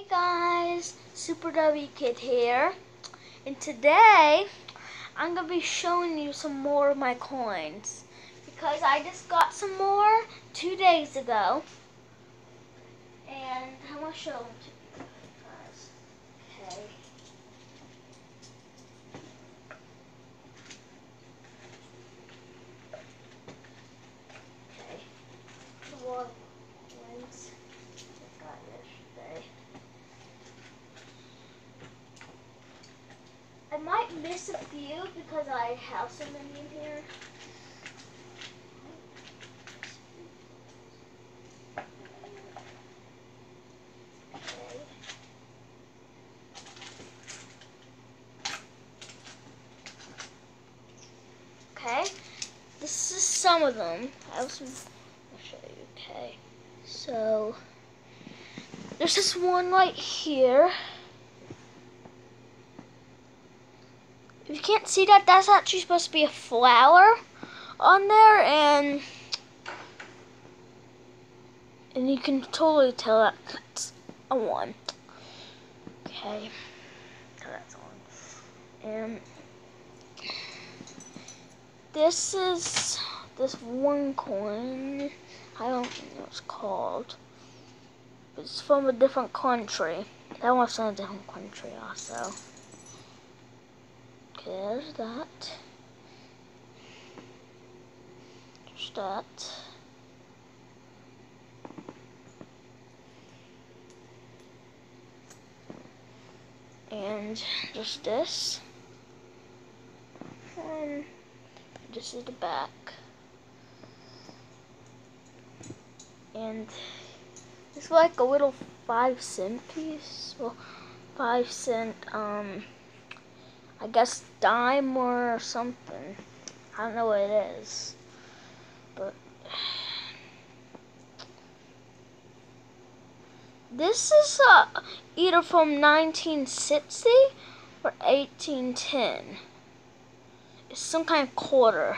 Hey guys, Super W Kid here, and today I'm gonna be showing you some more of my coins because I just got some more two days ago, and I'm gonna show them to you guys. Okay. Okay. The more coins I got yesterday. I might miss a few because I have so many in here. Okay. Okay, this is some of them. I some. I'll show you. Okay, so there's this one right here. If you can't see that, that's actually supposed to be a flower on there, and and you can totally tell that that's a one. Okay, that's one. And this is this one coin. I don't know what it's called. It's from a different country. That one's from a different country also. There's that. There's that. And just this. And this is the back. And it's like a little five cent piece. Well, five cent, um, I guess dime or something. I don't know what it is. But this is uh, either from 1960 or 1810. It's some kind of quarter.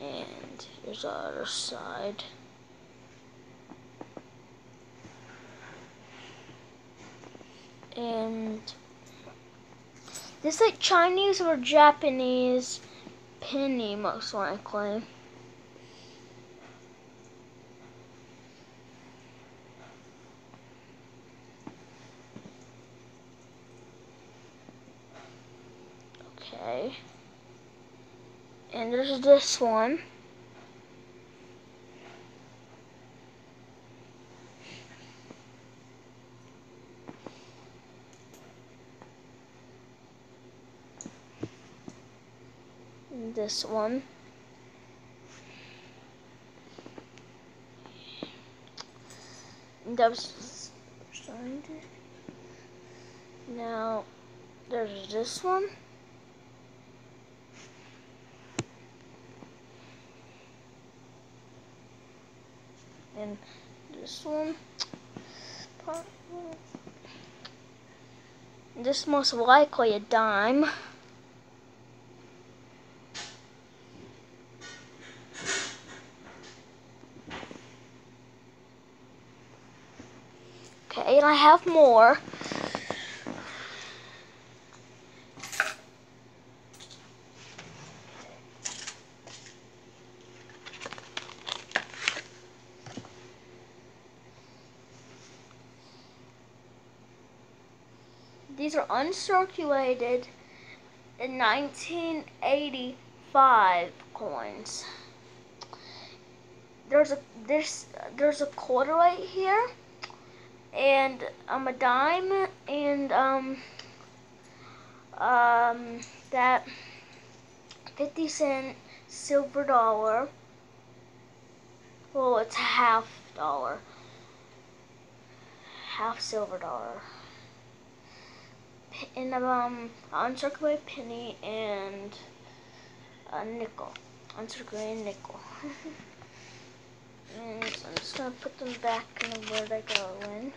And here's the other side. And this like Chinese or Japanese penny most likely. Okay. And there's this one. This one. That was. Now there's this one. And this one. This most likely a dime. And I have more. These are uncirculated in 1985 coins. There's a there's there's a quarter right here and um, a dime and um, um, that 50 cent silver dollar. Well, it's a half dollar. Half silver dollar. And um, uncirculated penny and a nickel. Uncirculated nickel. and I'm just gonna put them back in where they go in.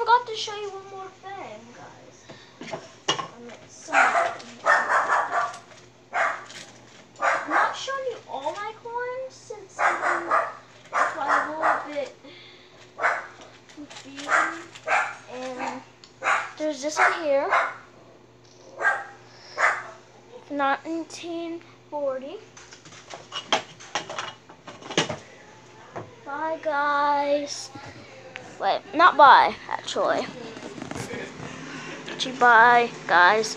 to show you one more thing, guys. I'm not showing you all my coins since I'm a little bit confusing. And there's this one here. 1940. Bye, guys. Wait, not bye actually. Bye, guys.